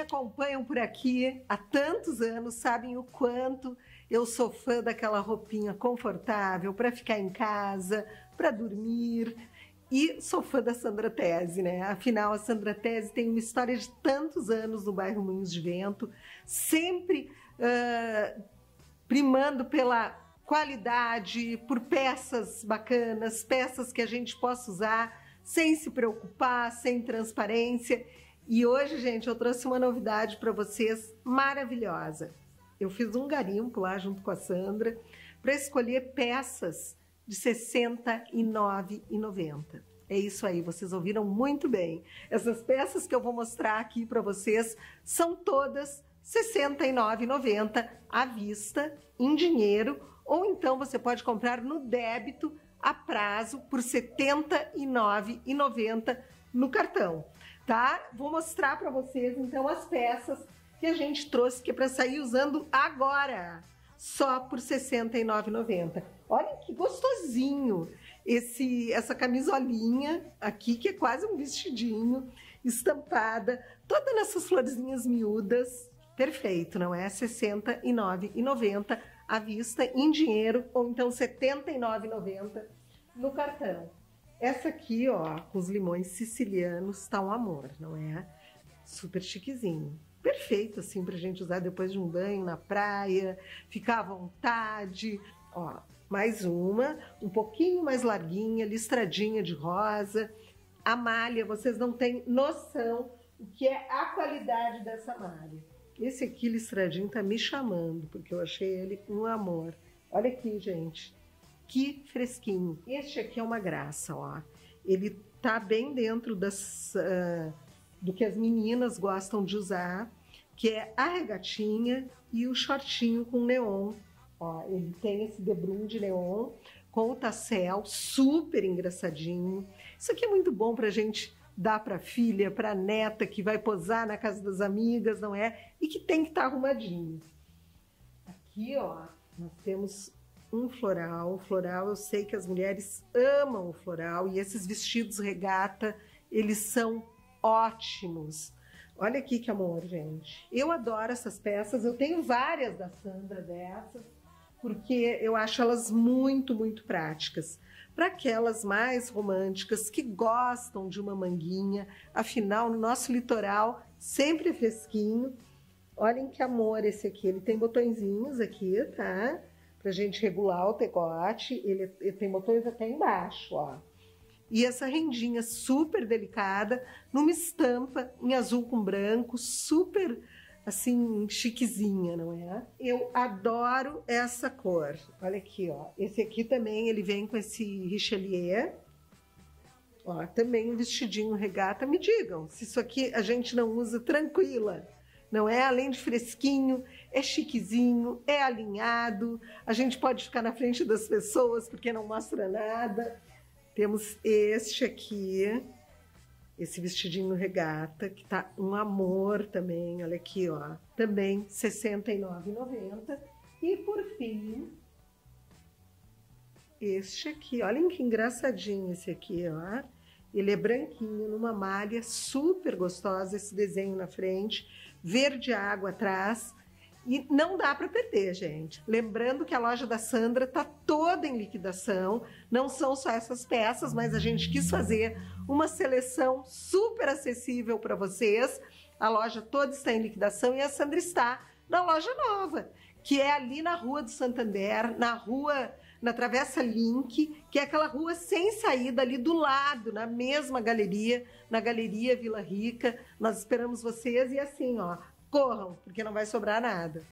me acompanham por aqui há tantos anos sabem o quanto eu sou fã daquela roupinha confortável para ficar em casa, para dormir. E sou fã da Sandra Tese, né? Afinal, a Sandra Tese tem uma história de tantos anos no bairro Moinhos de Vento, sempre uh, primando pela qualidade, por peças bacanas, peças que a gente possa usar sem se preocupar, sem transparência. E hoje, gente, eu trouxe uma novidade para vocês maravilhosa. Eu fiz um garimpo lá junto com a Sandra para escolher peças de R$ 69,90. É isso aí, vocês ouviram muito bem. Essas peças que eu vou mostrar aqui para vocês são todas R$ 69,90 à vista, em dinheiro, ou então você pode comprar no débito a prazo por R$ 79,90 no cartão tá? Vou mostrar para vocês então as peças que a gente trouxe que é para sair usando agora, só por R$ 69,90. Olha que gostosinho esse essa camisolinha aqui que é quase um vestidinho estampada, toda nessas florzinhas miúdas. Perfeito, não é? R$ 69,90 à vista em dinheiro ou então R$ 79,90 no cartão. Essa aqui, ó, com os limões sicilianos, tá um amor, não é? Super chiquezinho. Perfeito, assim, pra gente usar depois de um banho na praia, ficar à vontade. Ó, mais uma, um pouquinho mais larguinha, listradinha de rosa. A malha, vocês não têm noção o que é a qualidade dessa malha. Esse aqui listradinho tá me chamando, porque eu achei ele um amor. Olha aqui, gente que fresquinho. Este aqui é uma graça, ó. Ele tá bem dentro das, uh, do que as meninas gostam de usar, que é a regatinha e o shortinho com neon. Ó, ele tem esse debrum de neon com o tassel, super engraçadinho. Isso aqui é muito bom pra gente dar para filha, para neta que vai posar na casa das amigas, não é? E que tem que estar tá arrumadinho. Aqui, ó, nós temos um floral. Floral, eu sei que as mulheres amam o floral e esses vestidos regata, eles são ótimos. Olha aqui que amor, gente. Eu adoro essas peças, eu tenho várias da Sandra dessas, porque eu acho elas muito, muito práticas. Para aquelas mais românticas que gostam de uma manguinha, afinal, no nosso litoral sempre é fresquinho. Olhem que amor esse aqui, ele tem botõezinhos aqui, tá? Para a gente regular o decote. Ele, ele, tem botões até embaixo, ó. E essa rendinha super delicada, numa estampa em azul com branco, super assim, chiquezinha, não é? Eu adoro essa cor. Olha aqui, ó. Esse aqui também, ele vem com esse Richelieu. Ó, também um vestidinho regata. Me digam, se isso aqui a gente não usa tranquila não é? Além de fresquinho, é chiquezinho, é alinhado, a gente pode ficar na frente das pessoas porque não mostra nada. Temos este aqui, esse vestidinho regata, que tá um amor também, olha aqui, ó. Também R$ 69,90. E por fim, este aqui, olhem que engraçadinho esse aqui, ó. Ele é branquinho, numa malha super gostosa, esse desenho na frente, verde água atrás. E não dá para perder, gente. Lembrando que a loja da Sandra está toda em liquidação. Não são só essas peças, mas a gente quis fazer uma seleção super acessível para vocês. A loja toda está em liquidação e a Sandra está na loja nova, que é ali na Rua do Santander, na rua na Travessa Link, que é aquela rua sem saída ali do lado, na mesma galeria, na Galeria Vila Rica. Nós esperamos vocês e assim, ó, corram, porque não vai sobrar nada.